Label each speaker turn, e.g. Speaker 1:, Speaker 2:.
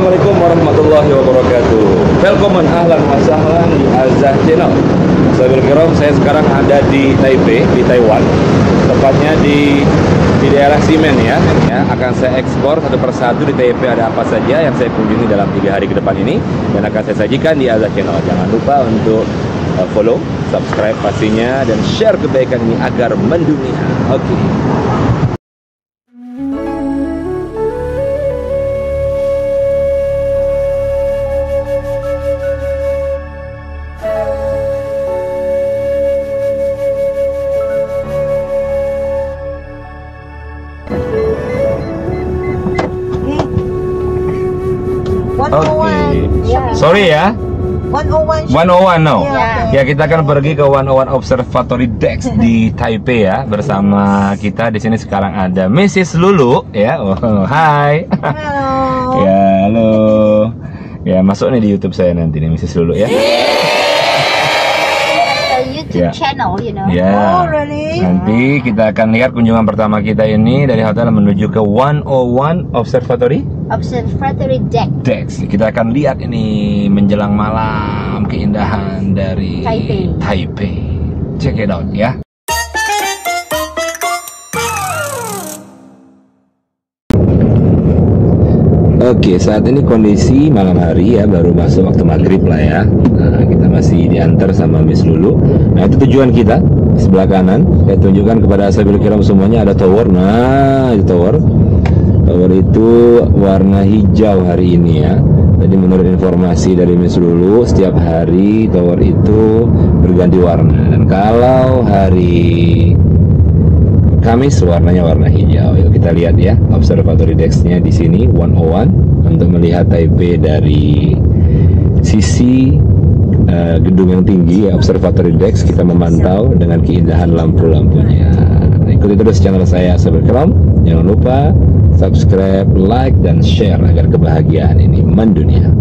Speaker 1: Assalamualaikum warahmatullahi wabarakatuh. Welcome ahlan wa di Azah Channel. Sahabat kiram, saya sekarang ada di Taipei, di Taiwan. Tepatnya di di daerah Simen ya, ya akan saya ekspor satu persatu di Taipei ada apa saja yang saya kunjungi dalam tiga hari ke depan ini. Dan akan saya sajikan di Azah Channel. Jangan lupa untuk uh, follow, subscribe pastinya dan share kebaikan ini agar mendunia. Oke. okay.
Speaker 2: Oh.
Speaker 1: Oke. Sorry ya.
Speaker 2: One oh one.
Speaker 1: 101 no.
Speaker 2: Ya.
Speaker 1: Ya kita akan pergi ke 101 Observatory Dex di Taipei ya bersama kita di sini sekarang ada Mrs. Lulu ya. Oh, hai.
Speaker 2: Halo.
Speaker 1: ya, halo. Ya, masuk nih di YouTube saya nanti nih Mrs. Lulu ya.
Speaker 3: YouTube
Speaker 1: Yeah.
Speaker 3: channel, you know.
Speaker 1: Ya.
Speaker 2: Oh, really?
Speaker 1: Nanti kita akan lihat kunjungan pertama kita ini dari hotel menuju ke 101 Observatory
Speaker 3: Observatory deck.
Speaker 1: Dex. Kita akan lihat ini menjelang malam keindahan dari
Speaker 3: Taipei.
Speaker 1: Taipei. Check it out ya. Oke, saat ini kondisi malam hari ya, baru masuk waktu maghrib lah ya. Nah, kita masih diantar sama Miss Lulu. Nah, itu tujuan kita sebelah kanan. Saya tunjukkan kepada Asabil Kiram semuanya ada tower. Nah, itu tower. Tower itu warna hijau hari ini ya. Jadi menurut informasi dari Miss Lulu, setiap hari tower itu berganti warna. Dan kalau hari Kamis warnanya warna hijau. Yuk kita lihat ya observatory decksnya di sini 101 untuk melihat Taipei dari sisi eh, gedung yang tinggi ya observatory decks kita memantau dengan keindahan lampu-lampunya. Ikuti terus channel saya Keram. Jangan lupa subscribe, like dan share agar kebahagiaan ini mendunia.